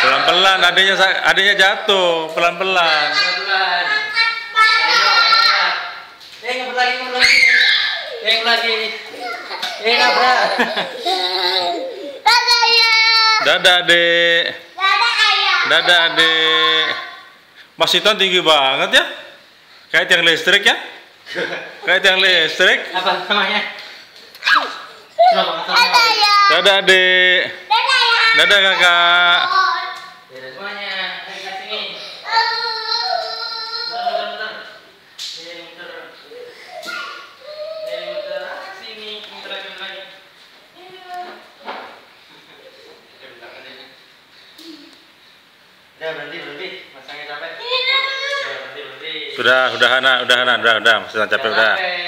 Pelan-pelan, adanya adanya jatuh. Pelan-pelan. Eh ngebut lagi ngebut lagi. Eh ngebut lagi. Eh nabrak. Dadah, Dek. Dadah, Dek. Mas Iton tinggi banget ya. Kayak tiang listrik ya. Kayak tiang listrik. Apa namanya? Coba masalahnya. Dadah, Dek. Dadah, Kakak. Ya semuanya. Ayo Udah berhenti, berhenti. Masangnya capek. Udah berhenti, berhenti. Sudah, udah, Hana, udah, Hana, udah, udah. Masih capek, udah. Capek.